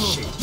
shit.